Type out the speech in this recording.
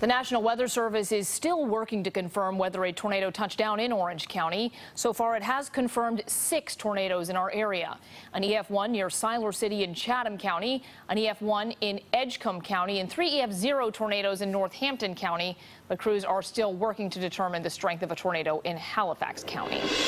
The National Weather Service is still working to confirm whether a tornado touched down in Orange County. So far, it has confirmed six tornadoes in our area. An EF1 near Siler City in Chatham County, an EF1 in Edgecombe County, and three EF0 tornadoes in Northampton County. But crews are still working to determine the strength of a tornado in Halifax County.